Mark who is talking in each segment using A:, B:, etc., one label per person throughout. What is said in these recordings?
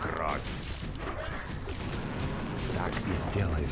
A: кровь. Так и сделаю.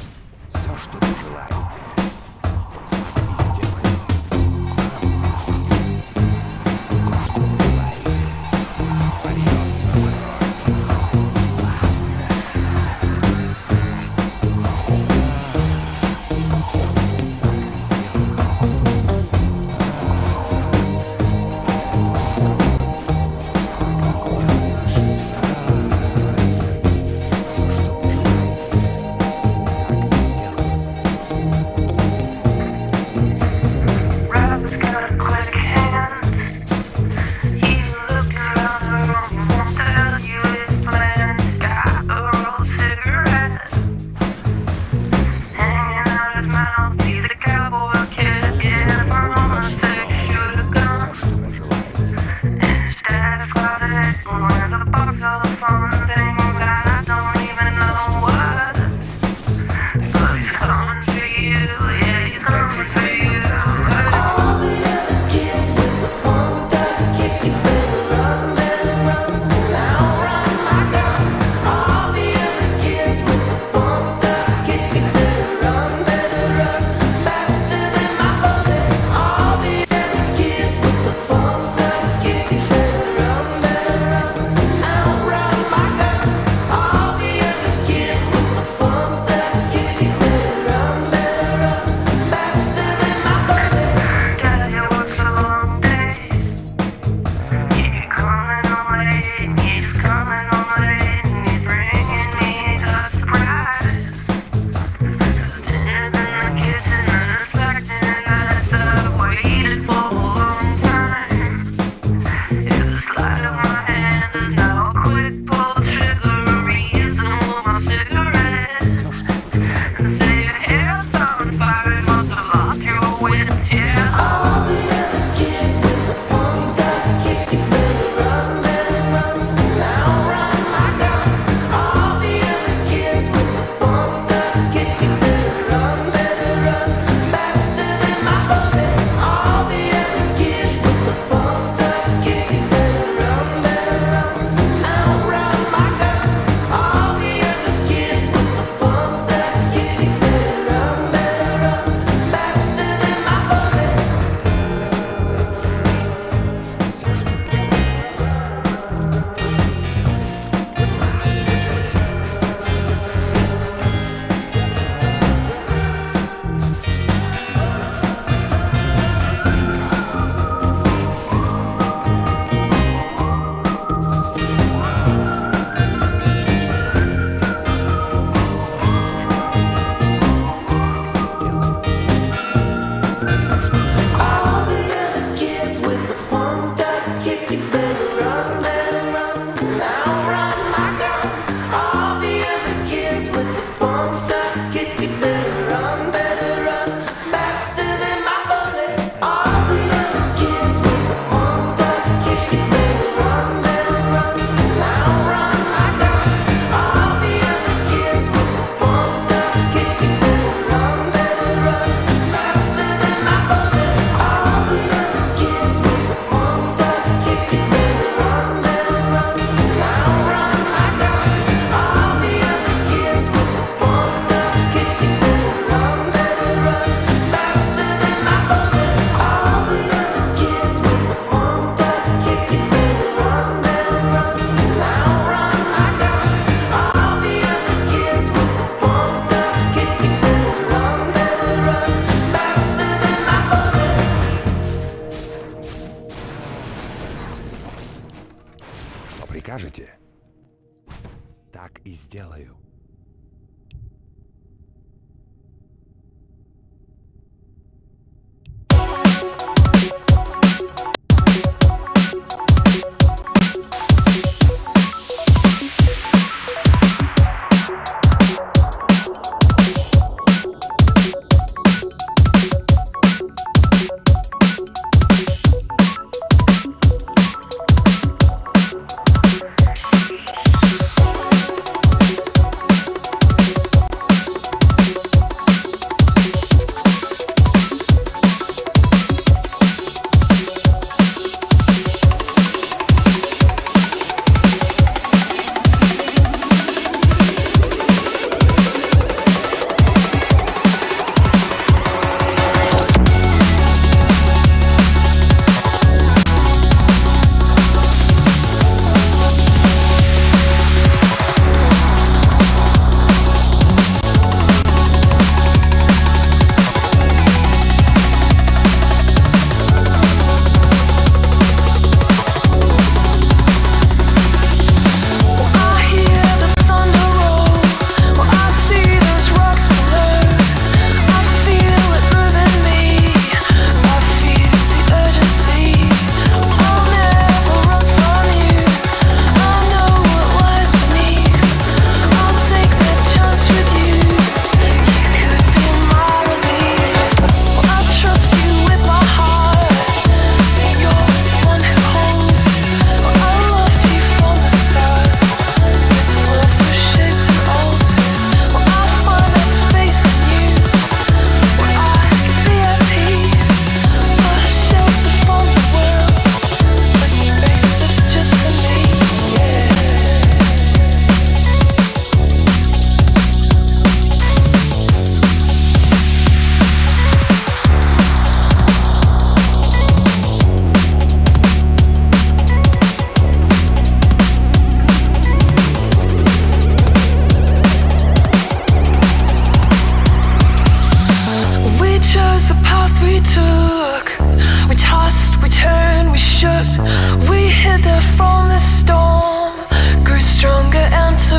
B: ponta.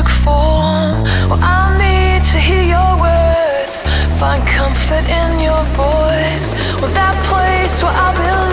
B: took form. Well, I need to hear your words, find comfort in your voice. Well, that place where I belong.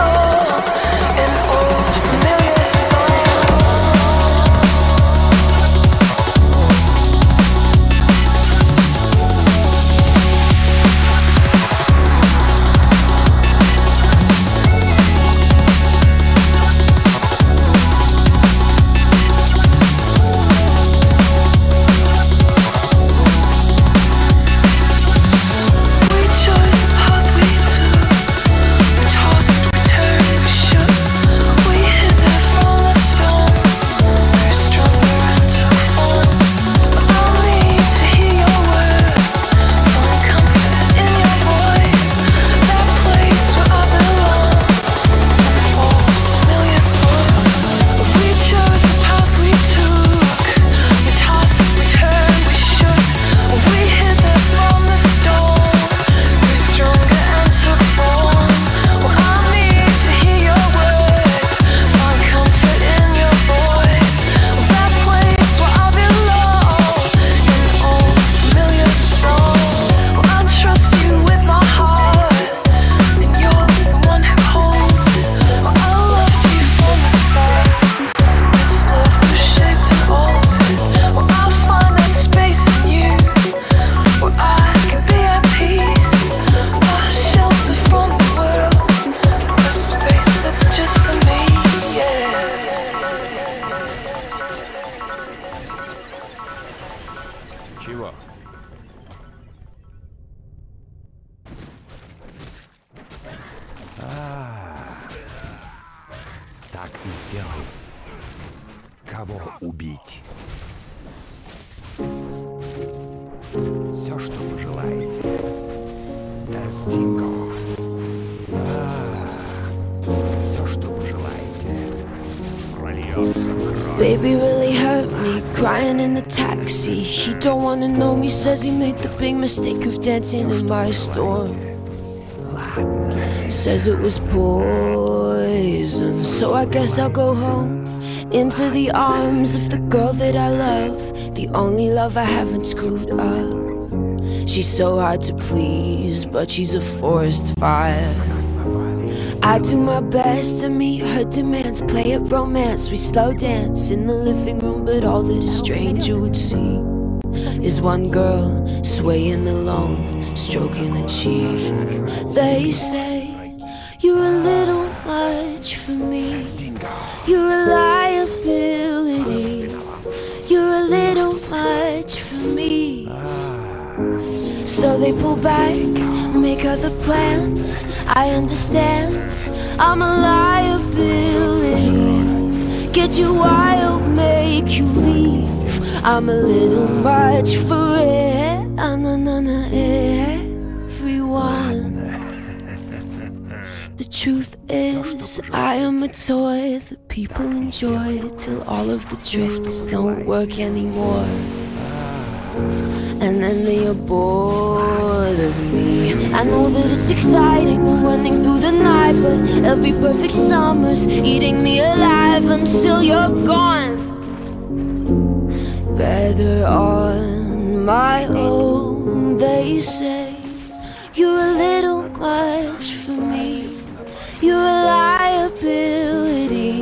C: Чего? А, Так и сделай. Кого убить? Все, что пожелаете. Дастинго. Все, что пожелаете. Прольется кровь.
D: Baby really hurt me, crying in the taxi. He don't wanna know me, says he made the big mistake of dancing in my storm. Says it was poison, so I guess I'll go home. Into the arms of the girl that I love, the only love I haven't screwed up. She's so hard to please, but she's a forest fire. I do my best to meet her demands, play at romance. We slow dance in the living room, but all that a stranger would see is one girl swaying alone, stroking a cheek. They say you're a little much for me. You're a liability. You're a little much for me. So they pull back, make other plans. I understand, I'm a liability. Get you wild, make you leave. I'm a little much for it. Ah, everyone. The truth is, I am a toy that people enjoy till all of the tricks don't work anymore. And then they are bored of me. I know that it's exciting running through the night, but every perfect summer's eating me alive until you're gone. Better on my own, they say. You're a little much for me. You're a liability.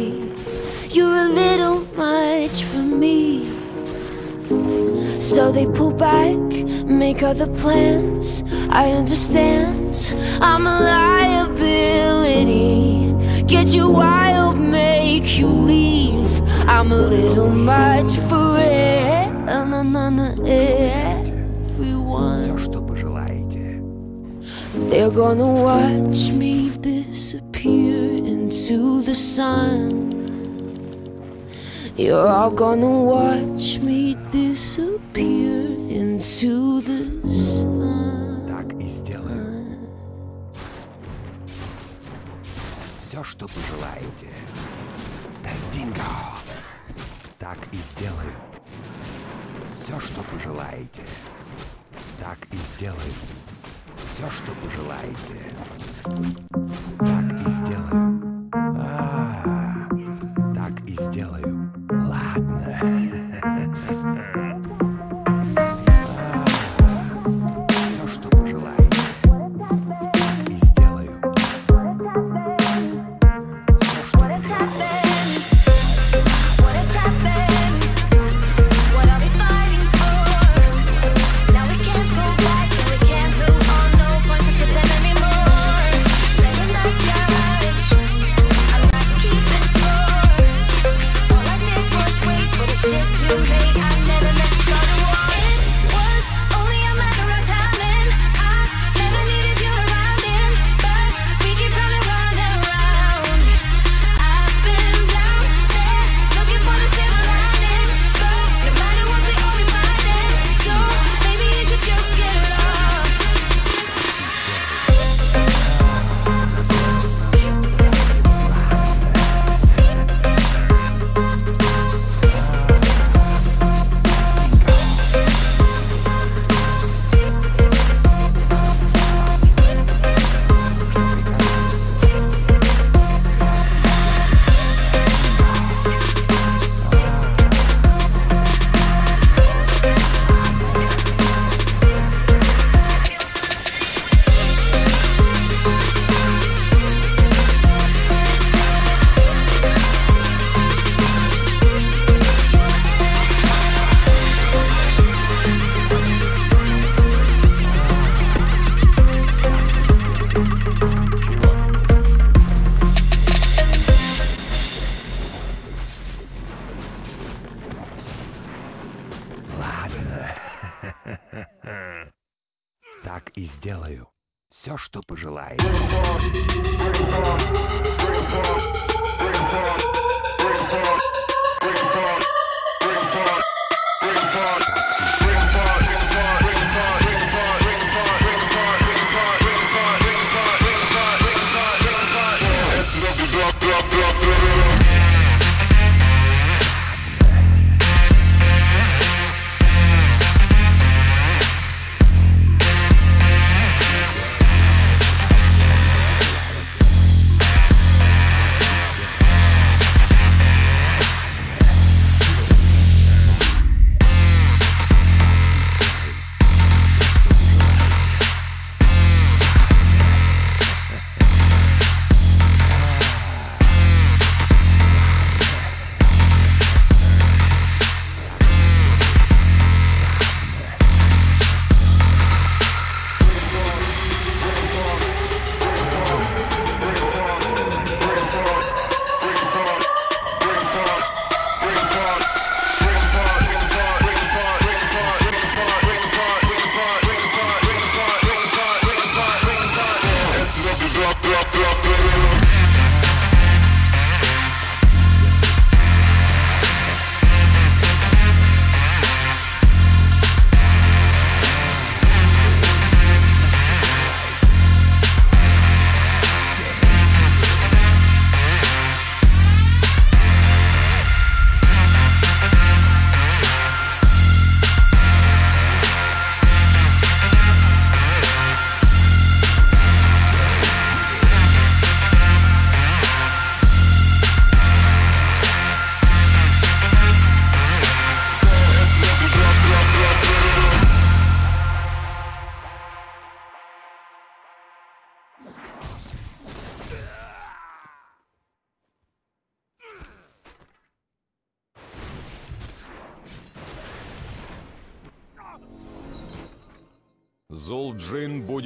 D: You're a little much for me. So they pull back, make other plans. I understand, I'm a liability. Get you wild, make you leave. I'm a little much for. Na, na, na, everyone.
C: Все, что пожелаете.
D: They're gonna watch me disappear into the sun. You're all gonna watch me disappear into the sun.
C: Так и сделаю. Все, что пожелаете. Дастинго. Так и сделаю. Все, что пожелаете. Так и сделаю. Все, что пожелаете. Так и сделаю.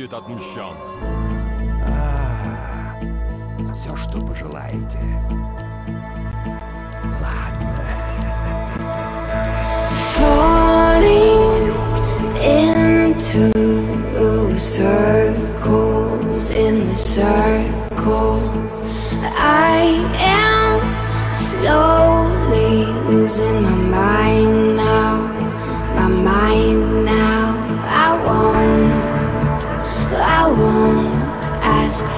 E: Будет отмщен.
C: Все, что пожелаете. Ладно.
F: falling into circles in the circles. I am slowly losing my mind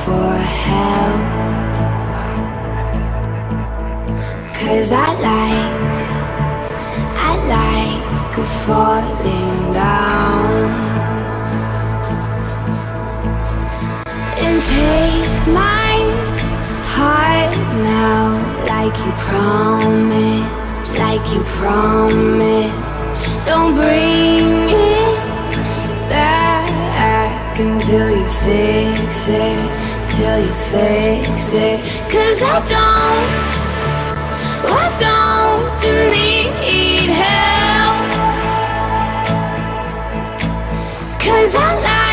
F: for help. Cause I like I like falling down and take my heart now, like you promised, like you promised. Don't bring it back until you fix it, fix it. Cause I don't. I don't need help Cause I like,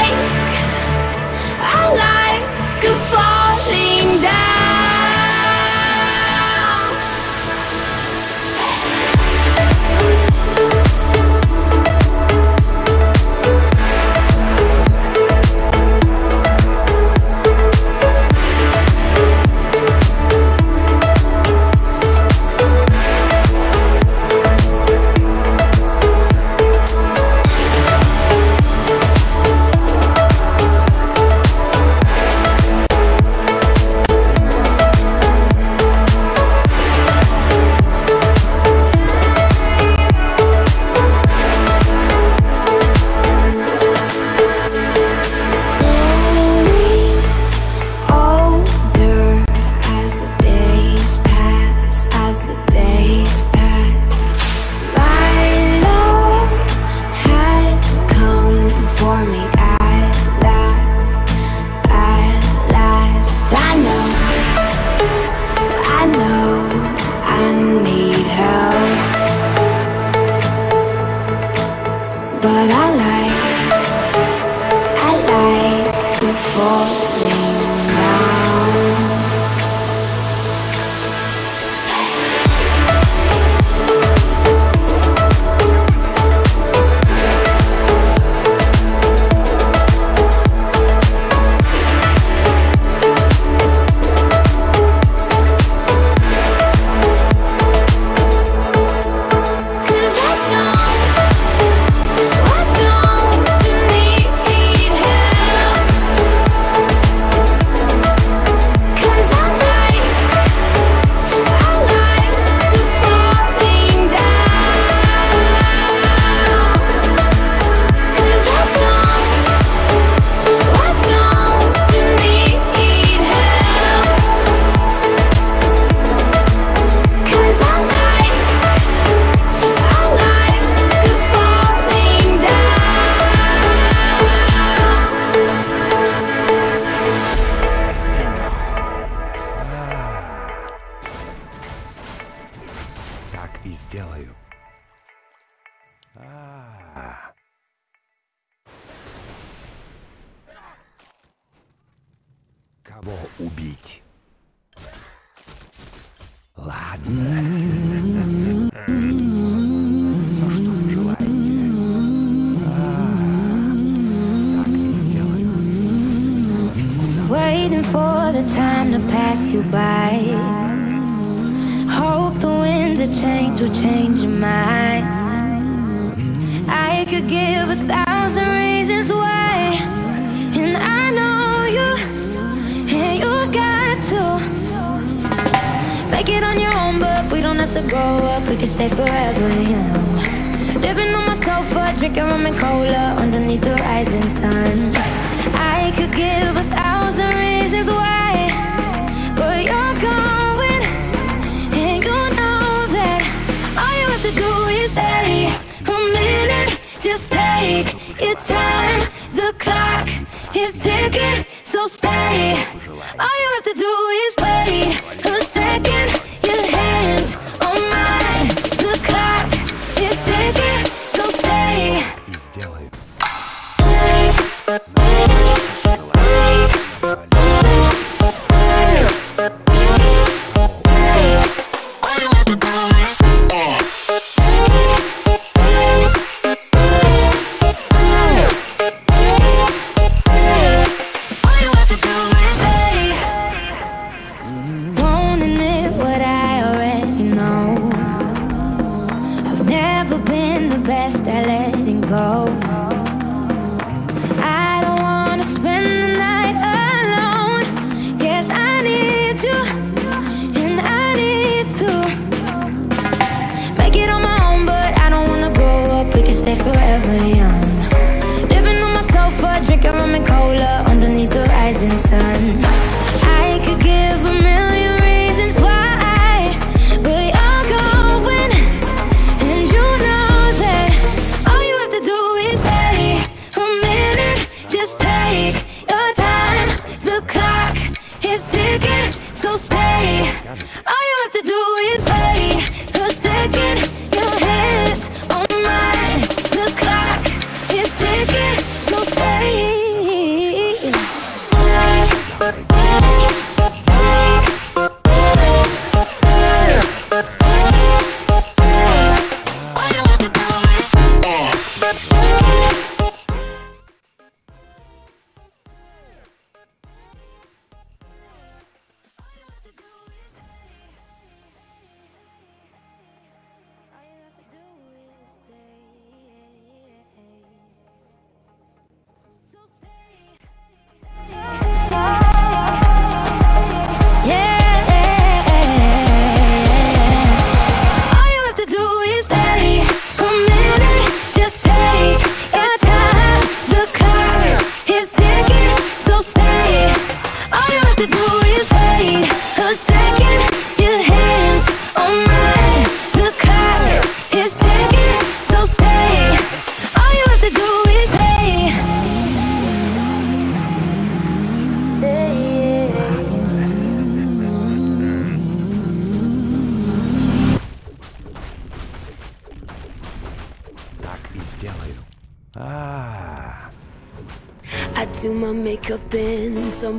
G: All you have to do is wait a second.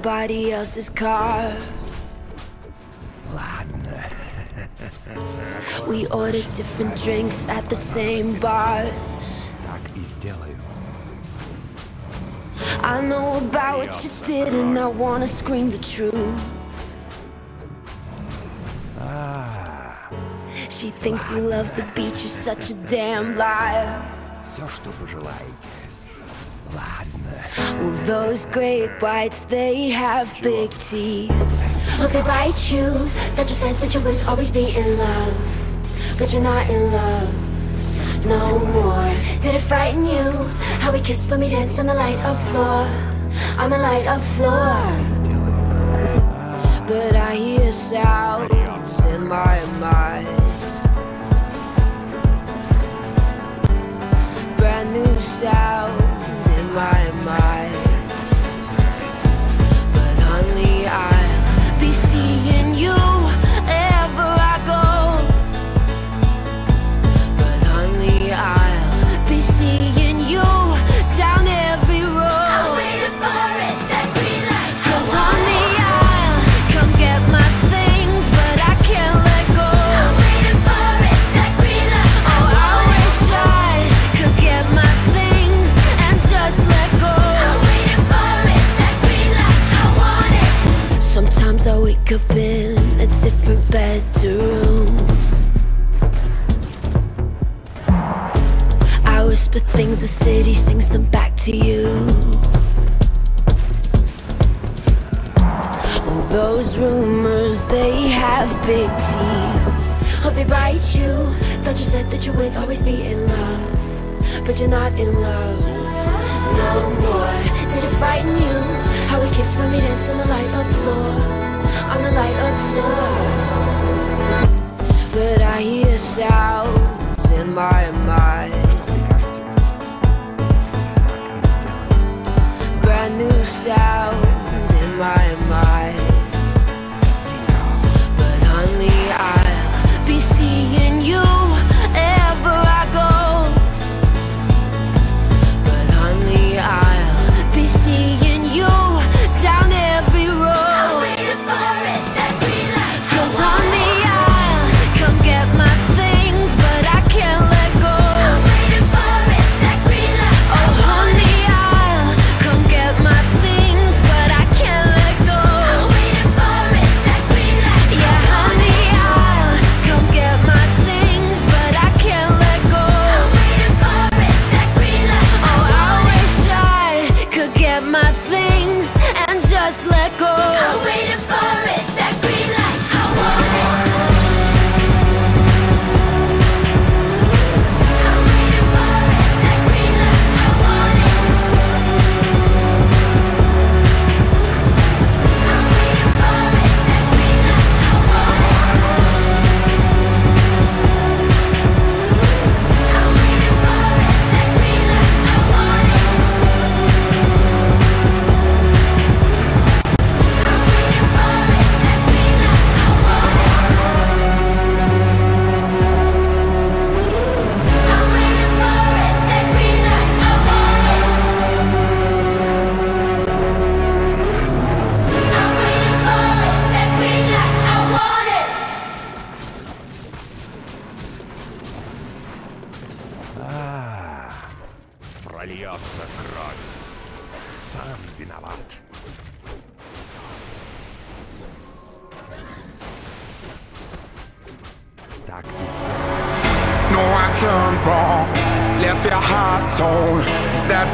D: somebody else's car. We ordered different drinks at the same bars. I know about what you did and I wanna scream the truth. She thinks you love the beach, you're such a damn liar.
C: Все, что пожелаете.
D: Well, those great whites, they have big teeth.
H: Well, they bite you. That you said that you would always be in love. But you're not in love no more. Did it frighten you? How we kissed when we danced on the light of floor. On the light of floor.
D: But I hear sounds in my mind. Brand new sounds in my mind. Whisper the city sings them back to you. All those rumors, they have big teeth.
H: Oh, they bite you. Thought you said that you would always be in love, but you're not in love no more. Did it frighten you? How we kissed when we danced on the light up floor, on the light up floor.
D: But I hear sounds in my mind. Sounds in my mind. But honey, I'll be seeing you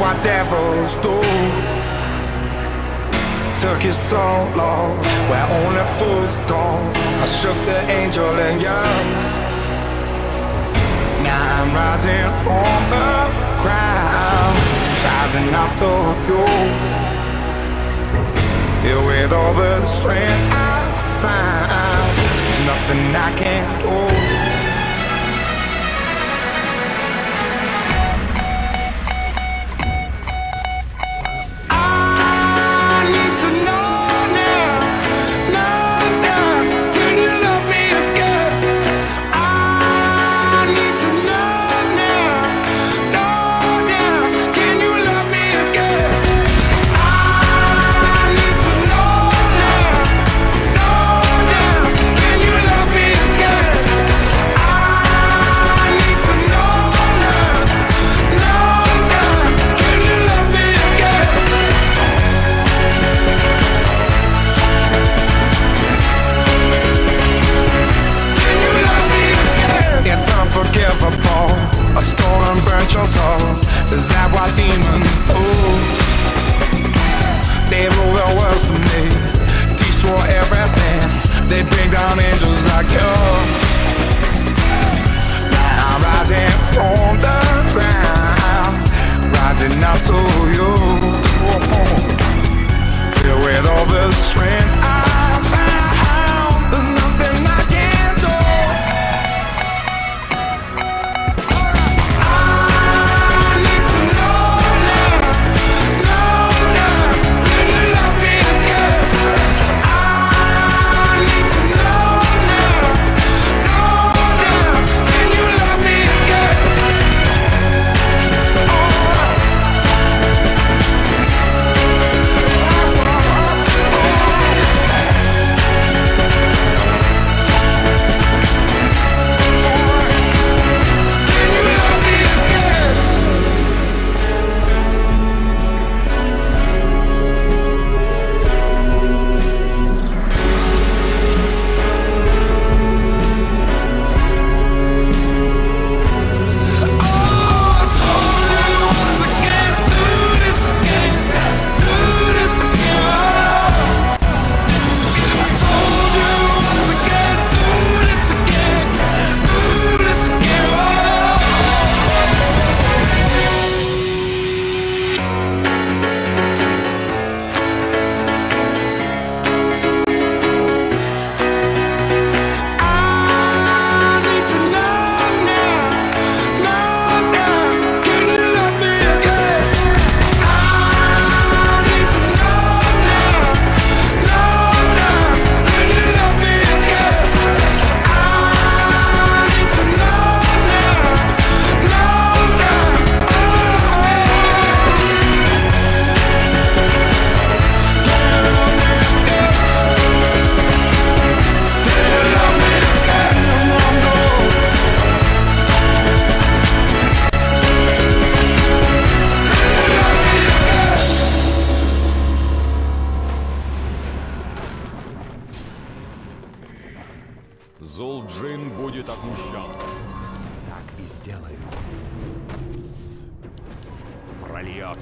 I: What devils do? Took you so long, where only fools go. I shook the angel and you. Now I'm rising from the ground, rising up to you. Filled with all the strength I find, there's nothing I can't do. Is that what demons do? They rule the world to me, destroy everything. They bring down angels like you. Now I'm rising from the ground, rising up to you. Filled with all the strength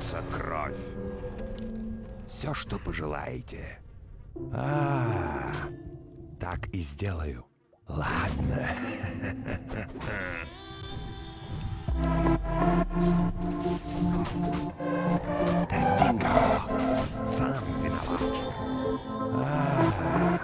C: льется кровь. Все, что пожелаете. А, -а, -а так и сделаю. Ладно. Достинго! Сам виноват. А -а
I: -а.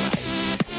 I: life.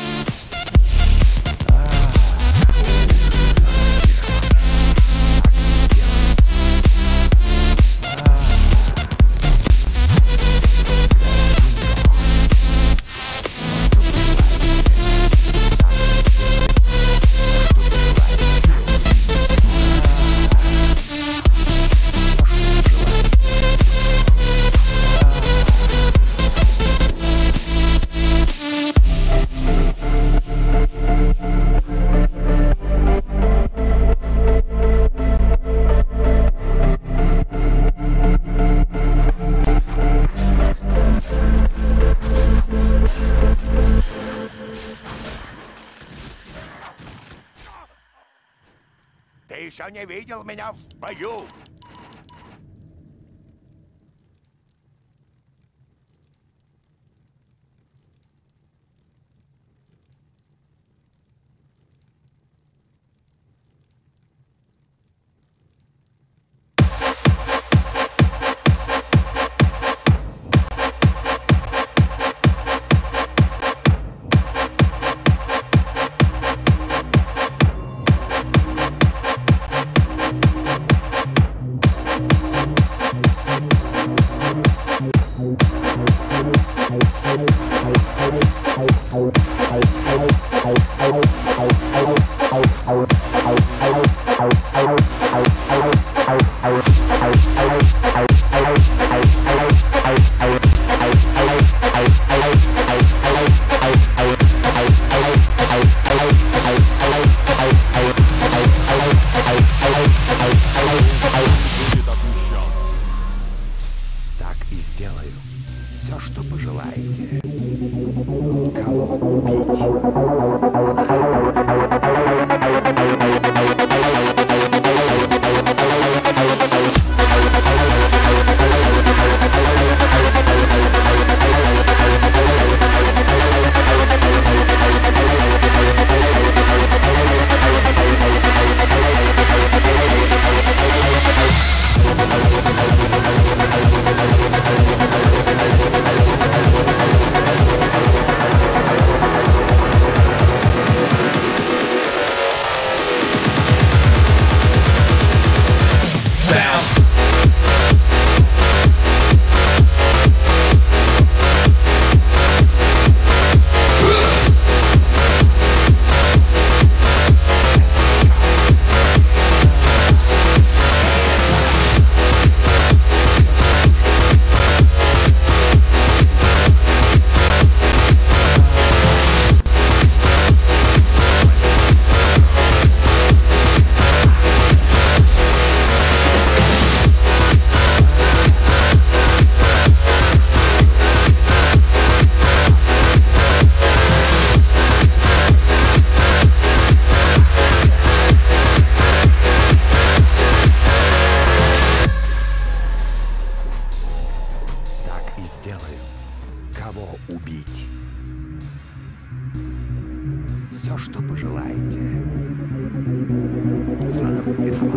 I: enough by you. Убить?
C: Все, что пожелаете.
G: Сам виноват.